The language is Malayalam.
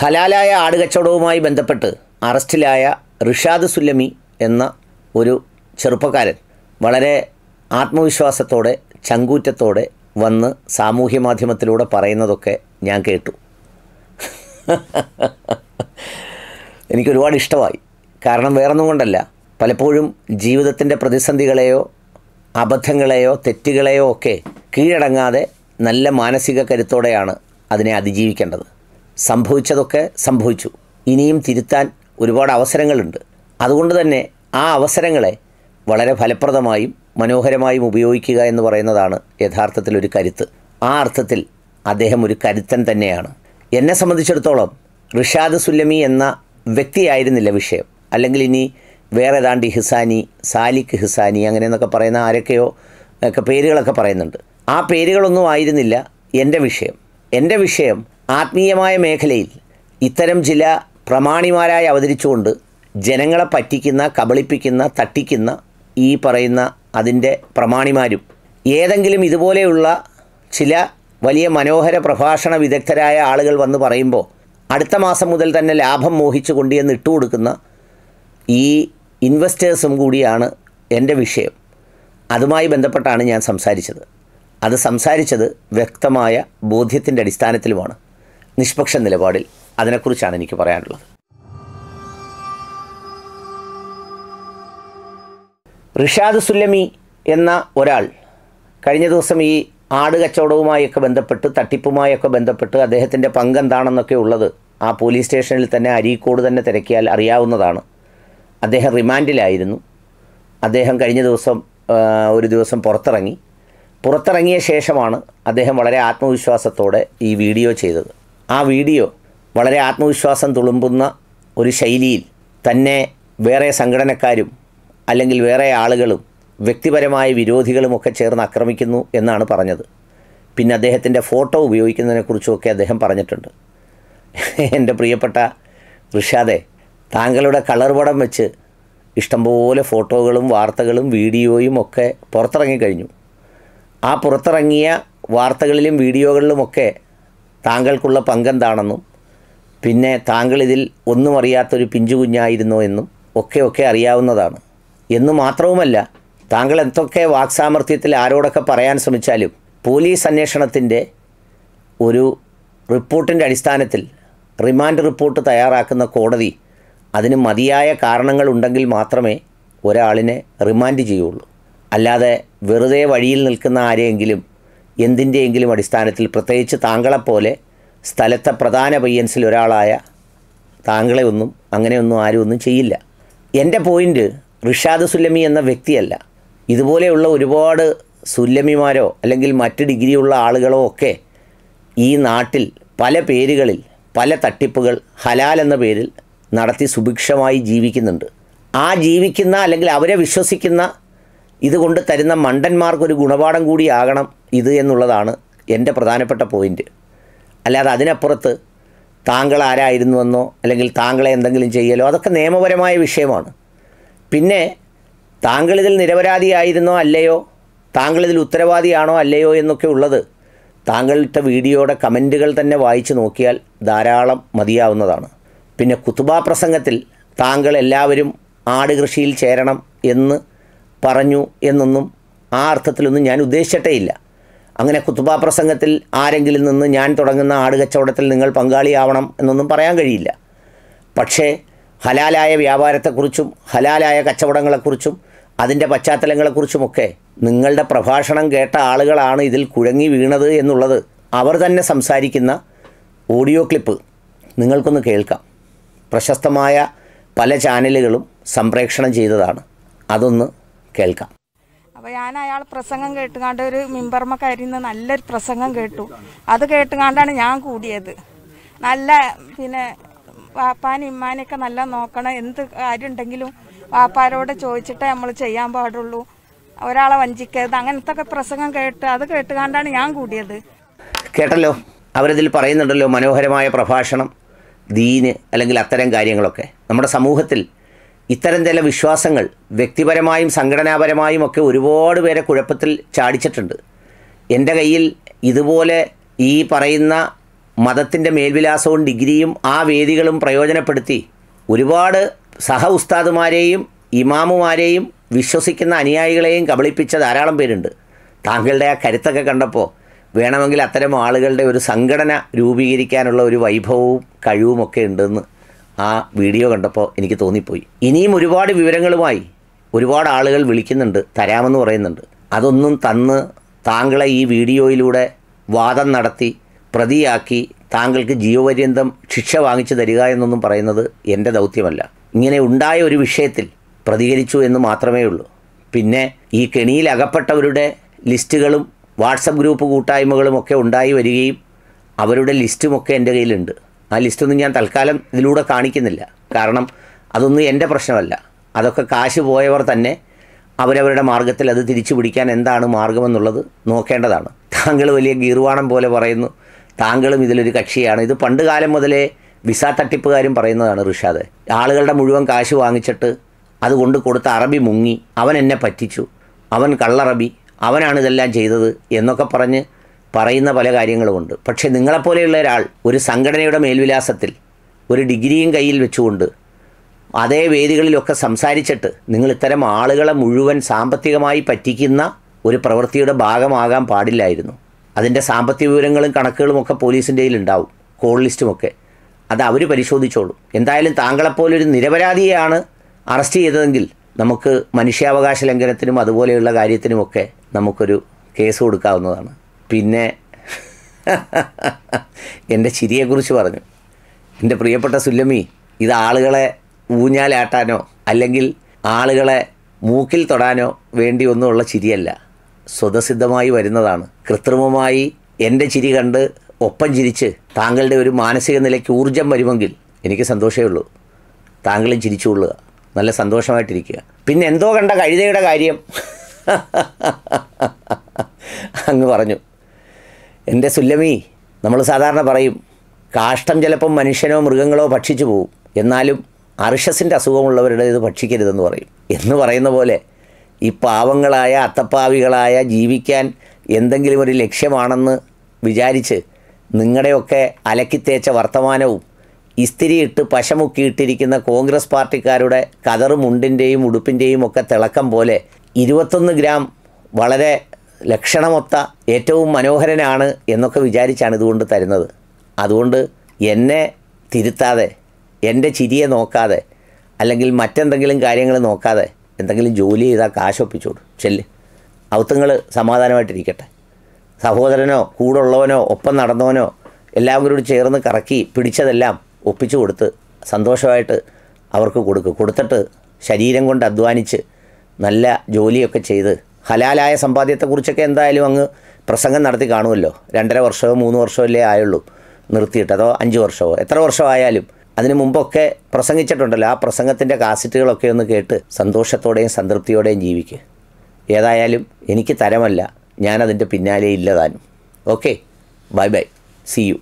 ഹലാലായ ആടുകച്ചവടവുമായി ബന്ധപ്പെട്ട് അറസ്റ്റിലായ റിഷാദ് സുല്ലമി എന്ന ഒരു ചെറുപ്പക്കാരൻ വളരെ ആത്മവിശ്വാസത്തോടെ ചങ്കൂറ്റത്തോടെ വന്ന് സാമൂഹ്യ മാധ്യമത്തിലൂടെ പറയുന്നതൊക്കെ ഞാൻ കേട്ടു. എനിക്ക് ഒരുപാട് ഇഷ്ടമായി. കാരണം വേറൊന്നും കൊണ്ടല്ല. പലപ്പോഴും ജീവിതത്തിന്റെ പ്രതിസന്ധികളെയോ അബദ്ധങ്ങളെയോ തെറ്റുകളെയോ ഒക്കെ കീഴടങ്ങാതെ നല്ല മാനസിക കരുത്തോടെയാണ് അതിനെ അതിജീവിക്കേണ്ടത്. സംഭവിച്ചതൊക്കെ സംഭവിച്ചു. ഇനിയും തിരുത്താൻ ഒരുപാട് അവസരങ്ങളുണ്ട്. അതുകൊണ്ട് തന്നെ ആ അവസരങ്ങളെ വളരെ ഫലപ്രദമായും മനോഹരമായും ഉപയോഗിക്കുക എന്ന് പറയുന്നതാണ് യഥാർത്ഥത്തിൽ ഒരു കരുത്ത്. ആ അർത്ഥത്തിൽ അദ്ദേഹം ഒരു കരുത്തൻ തന്നെയാണ്. എന്നെ സംബന്ധിച്ചിടത്തോളം റിഷാദ് സുല്ലമി എന്ന വ്യക്തിയായിരുന്നില്ല വിഷയം. അല്ലെങ്കിൽ ഇനി വേറെ ഏതാണ്ട് ഹിസാനി സാലിഖ് ഹിസാനി അങ്ങനെ എന്നൊക്കെ പറയുന്ന ആരൊക്കെയോ ഒക്കെ പേരുകളൊക്കെ പറയുന്നുണ്ട്. ആ പേരുകളൊന്നും ആയിരുന്നില്ല എന്റെ വിഷയം. എന്റെ വിഷയം ആത്മീയമായ മേഖലയിൽ ഇത്തരം ചില പ്രമാണിമാരായി അവതരിച്ചുകൊണ്ട് ജനങ്ങളെ പറ്റിക്കുന്ന കബളിപ്പിക്കുന്ന തട്ടിക്കുന്ന ഈ പറയുന്ന അതിന്റെ പ്രമാണിമാരും ഏതെങ്കിലും ഇതുപോലെയുള്ള ചില വലിയ മനോഹര പ്രഭാഷണ വിദഗ്ധരായ ആളുകൾ വന്ന് പറയുമ്പോൾ അടുത്ത മാസം മുതൽ തന്നെ ലാഭം മോഹിച്ചു കൊണ്ടുവന്ന് ഇട്ടുകൊടുക്കുന്ന ഈ ഇൻവെസ്റ്റേഴ്സും കൂടിയാണ് എന്റെ വിഷയം. അതുമായി ബന്ധപ്പെട്ടാണ് ഞാൻ സംസാരിച്ചത്. അത് സംസാരിച്ചത് വ്യക്തമായ ബോധ്യത്തിന്റെ അടിസ്ഥാനത്തിലുമാണ്. നിഷ്പക്ഷ നിലപാടിൽ അതിനെക്കുറിച്ചാണ് എനിക്ക് പറയാനുള്ളത്. റിഷാദ് സുല്ലമി എന്ന ഒരാൾ കഴിഞ്ഞ ദിവസം ഈ ആട് കച്ചവടവുമായൊക്കെ ബന്ധപ്പെട്ട് തട്ടിപ്പുമായൊക്കെ ബന്ധപ്പെട്ട് അദ്ദേഹത്തിന്റെ പങ്കെന്താണെന്നൊക്കെ ഉള്ളത് ആ പോലീസ് സ്റ്റേഷനിൽ തന്നെ അരീക്കോട് തന്നെ തിരക്കിയാൽ അറിയാവുന്നതാണ്. അദ്ദേഹം റിമാൻഡിലായിരുന്നു. അദ്ദേഹം കഴിഞ്ഞ ദിവസം ഒരു ദിവസം പുറത്തിറങ്ങി. പുറത്തിറങ്ങിയ ശേഷമാണ് അദ്ദേഹം വളരെ ആത്മവിശ്വാസത്തോടെ ഈ വീഡിയോ ചെയ്തത്. ആ വീഡിയോ വളരെ ആത്മവിശ്വാസം തുളുമ്പുന്ന ഒരു ശൈലിയിൽ തന്നെ വേറെ സംഘടനക്കാരും അല്ലെങ്കിൽ വേറെ ആളുകളും വ്യക്തിപരമായ വിരോധികളുമൊക്കെ ചേർന്ന് ആക്രമിക്കുന്നു എന്നാണ് പറഞ്ഞത്. പിന്നെ അദ്ദേഹത്തിന്റെ ഫോട്ടോ ഉപയോഗിക്കുന്നതിനെക്കുറിച്ചുമൊക്കെ അദ്ദേഹം പറഞ്ഞിട്ടുണ്ട്. എന്റെ പ്രിയപ്പെട്ട ഋഷാദെ താങ്കളുടെ കളർ പടം വെച്ച് ഇഷ്ടംപോലെ ഫോട്ടോകളും വാർത്തകളും വീഡിയോയും ഒക്കെ പുറത്തിറങ്ങിക്കഴിഞ്ഞു. ആ പുറത്തിറങ്ങിയ വാർത്തകളിലും വീഡിയോകളിലുമൊക്കെ താങ്കൾക്കുള്ള പങ്കെന്താണെന്നും പിന്നെ താങ്കൾ ഇതിൽ ഒന്നും അറിയാത്തൊരു പിഞ്ചു കുഞ്ഞായിരുന്നോ എന്നും ഒക്കെ ഒക്കെ അറിയാവുന്നതാണ്. എന്നു മാത്രവുമല്ല താങ്കൾ എന്തൊക്കെ വാക്സാമർത്ഥ്യത്തിൽ ആരോടൊക്കെ പറയാൻ ശ്രമിച്ചാലും പോലീസ് അന്വേഷണത്തിന്റെ ഒരു റിപ്പോർട്ടിന്റെ അടിസ്ഥാനത്തിൽ റിമാൻഡ് റിപ്പോർട്ട് തയ്യാറാക്കുന്ന കോടതി അതിന് മതിയായ കാരണങ്ങൾ ഉണ്ടെങ്കിൽ മാത്രമേ ഒരാളിനെ റിമാൻഡ് ചെയ്യുള്ളൂ. അല്ലാതെ വെറുതെ വഴിയിൽ നിൽക്കുന്ന ആരെയെങ്കിലും എന്തിന്റെയെങ്കിലും അടിസ്ഥാനത്തിൽ പ്രത്യേകിച്ച് താങ്കളെപ്പോലെ സ്ഥലത്തെ പ്രധാന പയ്യൻസിൽ ഒരാളായ താങ്കളെ ഒന്നും അങ്ങനെയൊന്നും ആരും ഒന്നും ചെയ്യില്ല. എന്റെ പോയിന്റ് റിഷാദ് സുല്ലമി എന്ന വ്യക്തിയല്ല. ഇതുപോലെയുള്ള ഒരുപാട് സുല്ലമിമാരോ അല്ലെങ്കിൽ മറ്റ് ഡിഗ്രിയുള്ള ആളുകളോ ഒക്കെ ഈ നാട്ടിൽ പല പേരുകളിൽ പല തട്ടിപ്പുകൾ ഹലാൽ എന്ന പേരിൽ നടത്തി സുഭിക്ഷമായി ജീവിക്കുന്നുണ്ട്. ആ ജീവിക്കുന്ന അല്ലെങ്കിൽ അവരെ വിശ്വസിക്കുന്ന ഇതുകൊണ്ട് തരുന്ന മണ്ടന്മാർക്കൊരു ഗുണപാഠം കൂടിയാകണം ഇത് എന്നുള്ളതാണ് എന്റെ പ്രധാനപ്പെട്ട പോയിന്റ് അല്ലാതെ അതിനപ്പുറത്ത് താങ്കൾ ആരായിരുന്നുവെന്നോ അല്ലെങ്കിൽ താങ്കളെ എന്തെങ്കിലും ചെയ്യലോ അതൊക്കെ നിയമപരമായ വിഷയമാണ്. പിന്നെ താങ്കളിതിൽ നിരപരാധിയായിരുന്നോ അല്ലയോ താങ്കളിതിൽ ഉത്തരവാദിയാണോ അല്ലയോ എന്നൊക്കെ ഉള്ളത് താങ്കളുടെ വീഡിയോയുടെ കമന്റുകൾ തന്നെ വായിച്ചു നോക്കിയാൽ ധാരാളം മതിയാവുന്നതാണ്. പിന്നെ കുത്തുബ പ്രസംഗത്തിൽ താങ്കൾ എല്ലാവരും ആട് കൃഷിയിൽ ചേരണം എന്ന് പറഞ്ഞു എന്നൊന്നും ആ അർത്ഥത്തിലൊന്നും ഞാൻ ഉദ്ദേശിച്ചിട്ടേ ഇല്ല അങ്ങനെ കുത്തുബ പ്രസംഗത്തിൽ ആരെങ്കിലും നിന്ന് ഞാൻ തുടങ്ങുന്ന ആട് കച്ചവടത്തിൽ നിങ്ങൾ പങ്കാളിയാവണം എന്നൊന്നും പറയാൻ കഴിയില്ല. പക്ഷേ ഹലാലായ വ്യാപാരത്തെക്കുറിച്ചും ഹലാലായ കച്ചവടങ്ങളെക്കുറിച്ചും അതിന്റെ പശ്ചാത്തലങ്ങളെക്കുറിച്ചുമൊക്കെ നിങ്ങളുടെ പ്രഭാഷണം കേട്ട ആളുകളാണ് ഇതിൽ കുഴങ്ങി വീണത് എന്നുള്ളത് അവർ തന്നെ സംസാരിക്കുന്ന ഓഡിയോ ക്ലിപ്പ് നിങ്ങൾക്കൊന്ന് കേൾക്കാം. പ്രശസ്തമായ പല ചാനലുകളും സംപ്രേക്ഷണം ചെയ്തതാണ്. അതൊന്ന് കേൾക്കാം. അപ്പോൾ ഞാൻ അയാൾ പ്രസംഗം കേട്ടുകാണ്ട് ഒരു മിമ്പർമ കരിന്ന് നല്ലൊരു പ്രസംഗം കേട്ടു. അത് കേട്ടുകാണ്ടാണ് ഞാൻ കൂടിയത്. നല്ല പിന്നെ വാപ്പാനും ഇമ്മാനെയൊക്കെ നല്ല നോക്കണം എന്ത് കാര്യം ഉണ്ടെങ്കിലും വാപ്പാരോട് ചോദിച്ചിട്ടേ നമ്മൾ ചെയ്യാൻ പാടുള്ളൂ. ഒരാളെ വഞ്ചിക്കരുത് അങ്ങനത്തെ ഒക്കെ പ്രസംഗം കേട്ട് അത് കേട്ടുകാണ്ടാണ് ഞാൻ കൂടിയത്. കേട്ടല്ലോ അവരതിൽ പറയുന്നുണ്ടല്ലോ മനോഹരമായ പ്രഭാഷണം ദീന് അല്ലെങ്കിൽ അത്തരം കാര്യങ്ങളൊക്കെ. നമ്മുടെ സമൂഹത്തിൽ ഇത്തരം ചില വിശ്വാസങ്ങൾ വ്യക്തിപരമായും സംഘടനാപരമായും ഒക്കെ ഒരുപാട് പേരെ കുഴപ്പത്തിൽ ചാടിച്ചിട്ടുണ്ട്. എന്റെ കയ്യിൽ ഇതുപോലെ ഈ പറയുന്ന മതത്തിന്റെ മേൽവിലാസവും ഡിഗ്രിയും ആ വേദികളും പ്രയോജനപ്പെടുത്തി ഒരുപാട് സഹ ഉസ്താദുമാരെയും ഇമാമുമാരെയും വിശ്വസിക്കുന്ന അനുയായികളെയും കബളിപ്പിച്ച ധാരാളം പേരുണ്ട്. താങ്കളുടെ ആ കരുത്തൊക്കെ കണ്ടപ്പോൾ വേണമെങ്കിൽ അത്തരം ആളുകളുടെ ഒരു സംഘടന രൂപീകരിക്കാനുള്ള ഒരു വൈഭവവും കഴിവുമൊക്കെ ഉണ്ടെന്ന് ആ വീഡിയോ കണ്ടപ്പോൾ എനിക്ക് തോന്നിപ്പോയി. ഇനിയും ഒരുപാട് വിവരങ്ങളുമായി ഒരുപാട് ആളുകൾ വിളിക്കുന്നുണ്ട് തരാമെന്ന് പറയുന്നുണ്ട്. അതൊന്നും തന്ന് താങ്കളെ ഈ വീഡിയോയിലൂടെ വാദം നടത്തി പ്രതിയാക്കി താങ്കൾക്ക് ജീവപര്യന്തം ശിക്ഷ വാങ്ങിച്ചു തരിക എന്നൊന്നും പറയുന്നത് എന്റെ ദൗത്യമല്ല. ഇങ്ങനെ ഉണ്ടായ ഒരു വിഷയത്തിൽ പ്രതികരിച്ചു എന്ന് മാത്രമേ ഉള്ളൂ. പിന്നെ ഈ കെണിയിൽ അകപ്പെട്ടവരുടെ ലിസ്റ്റുകളും വാട്സപ്പ് ഗ്രൂപ്പ് കൂട്ടായ്മകളും ഒക്കെ ഉണ്ടായി വരികയും അവരുടെ ലിസ്റ്റുമൊക്കെ എന്റെ കയ്യിലുണ്ട്. ആ ലിസ്റ്റൊന്നും ഞാൻ തൽക്കാലം ഇതിലൂടെ കാണിക്കുന്നില്ല. കാരണം അതൊന്നും എന്റെ പ്രശ്നമല്ല. അതൊക്കെ കാശ് പോയവർ തന്നെ അവരവരുടെ മാർഗത്തിൽ അത് തിരിച്ചു പിടിക്കാൻ എന്താണ് മാർഗമെന്നുള്ളത് നോക്കേണ്ടതാണ്. താങ്കൾ വലിയ ഗീർവാണം പോലെ പറയുന്നു. താങ്കളും ഇതിലൊരു കക്ഷിയാണ്. ഇത് പണ്ട് കാലം മുതലേ വിസ തട്ടിപ്പുകാരും പറയുന്നതാണ് ഋഷാദ് ആളുകളുടെ മുഴുവൻ കാശ് വാങ്ങിച്ചിട്ട് അതുകൊണ്ട് കൊടുത്ത അറബി മുങ്ങി. അവൻ എന്നെ പറ്റിച്ചു. അവൻ കള്ളറബി. അവനാണ് ഇതെല്ലാം ചെയ്തത് എന്നൊക്കെ പറഞ്ഞ് പറയുന്ന പല കാര്യങ്ങളുമുണ്ട്. പക്ഷേ നിങ്ങളെപ്പോലെയുള്ള ഒരാൾ ഒരു സംഘടനയുടെ മേൽവിലാസത്തിൽ ഒരു ഡിഗ്രിയും കയ്യിൽ വെച്ചുകൊണ്ട് അതേ വേദികളിലൊക്കെ സംസാരിച്ചിട്ട് നിങ്ങൾ ഇത്തരം ആളുകളെ മുഴുവൻ സാമ്പത്തികമായി പറ്റിക്കുന്ന ഒരു പ്രവൃത്തിയുടെ ഭാഗമാകാൻ പാടില്ലായിരുന്നു. അതിന്റെ സാമ്പത്തിക വിവരങ്ങളും കണക്കുകളും ഒക്കെ പോലീസിന്റെ ഉണ്ടാവും കോൾ ലിസ്റ്റുമൊക്കെ അത് അവർ പരിശോധിച്ചോളും. എന്തായാലും താങ്കളെപ്പോലൊരു നിരപരാധിയെയാണ് അറസ്റ്റ് ചെയ്തതെങ്കിൽ നമുക്ക് മനുഷ്യാവകാശ ലംഘനത്തിനും അതുപോലെയുള്ള കാര്യത്തിനുമൊക്കെ നമുക്കൊരു കേസ് കൊടുക്കാവുന്നതാണ്. പിന്നെ എന്റെ ചിരിയെക്കുറിച്ച് പറഞ്ഞു. എന്റെ പ്രിയപ്പെട്ട സുല്ലമി ഇത് ആളുകളെ ഊഞ്ഞാലാട്ടാനോ അല്ലെങ്കിൽ ആളുകളെ മൂക്കിൽ തൊടാനോ വേണ്ടി ഒന്നുമുള്ള ചിരിയല്ല. സ്വതസിദ്ധമായി വരുന്നതാണ്. കൃത്രിമമായി എന്റെ ചിരി കണ്ട് ഒപ്പം ചിരിച്ച് താങ്കളുടെ ഒരു മാനസിക നിലയ്ക്ക് ഊർജം വരുമെങ്കിൽ എനിക്ക് സന്തോഷമേ ഉള്ളൂ. താങ്കളും ചിരിച്ചുകൊള്ളുക. നല്ല സന്തോഷമായിട്ടിരിക്കുക. പിന്നെ എന്തോ കണ്ട കഴുതയുടെ കാര്യം അങ്ങ് പറഞ്ഞു. എന്റെ സുല്ലമി നമ്മൾ സാധാരണ പറയും കാഷ്ടം ചിലപ്പം മനുഷ്യനോ മൃഗങ്ങളോ ഭക്ഷിച്ചു പോവും. എന്നാലും അർഷസിന്റെ അസുഖമുള്ളവരുടെ ഇത് ഭക്ഷിക്കരുതെന്ന് പറയും. എന്ന് പറയുന്ന പോലെ ഈ പാവങ്ങളായ അത്തപ്പാവികളായ ജീവിക്കാൻ എന്തെങ്കിലും ഒരു ലക്ഷ്യമാണെന്ന് വിചാരിച്ച് നിങ്ങളുടെയൊക്കെ അലക്കിത്തേച്ച വർത്തമാനവും ഇസ്തിരിയിട്ട് പശമുക്കിയിട്ടിരിക്കുന്ന കോൺഗ്രസ് പാർട്ടിക്കാരുടെ കതറും മുണ്ടിന്റെയും ഉടുപ്പിന്റെയും ഒക്കെ തിളക്കം പോലെ ഇരുപത്തൊന്ന് ഗ്രാം വളരെ ലക്ഷണമൊത്ത ഏറ്റവും മനോഹരനാണ് എന്നൊക്കെ വിചാരിച്ചാണ് ഇതുകൊണ്ട് തരുന്നത്. അതുകൊണ്ട് എന്നെ തിരുത്താതെ എന്റെ ചിരിയെ നോക്കാതെ അല്ലെങ്കിൽ മറ്റെന്തെങ്കിലും കാര്യങ്ങൾ നോക്കാതെ എന്തെങ്കിലും ജോലി ചെയ്താൽ കാശൊപ്പിച്ചോളൂ ചെല്ല്. ഔത്തങ്ങൾ സമാധാനമായിട്ടിരിക്കട്ടെ. സഹോദരനോ കൂടുള്ളവനോ ഒപ്പം നടന്നവനോ എല്ലാവരോട് ചേർന്ന് കറക്കി പിടിച്ചതെല്ലാം ഒപ്പിച്ചു കൊടുത്ത് സന്തോഷമായിട്ട് അവർക്ക് കൊടുക്കുക കൊടുത്തിട്ട് ശരീരം കൊണ്ട് അധ്വാനിച്ച് നല്ല ജോലിയൊക്കെ ചെയ്ത് ഹലാലായ സമ്പാദ്യത്തെക്കുറിച്ചൊക്കെ എന്തായാലും അങ്ങ് പ്രസംഗം നടത്തി കാണുമല്ലോ. രണ്ടര വർഷമോ മൂന്ന് വർഷമോ അല്ലേ ആയുള്ളൂ. നിർത്തിയിട്ട്. അതോ അഞ്ച് വർഷമോ? എത്ര വർഷമായാലും. അതിനു മുമ്പൊക്കെ പ്രസംഗിച്ചിട്ടുണ്ടല്ലോ. ആ പ്രസംഗത്തിന്റെ കാസറ്റുകളൊക്കെ ഒന്ന് കേട്ട് സന്തോഷത്തോടെയും സംതൃപ്തിയോടെയും ജീവിക്കുക ഏതായാലും എനിക്ക് തരമല്ല. ഞാനതിന്റെ പിന്നാലെ ഇല്ലതാനും okay. Bye bye. See you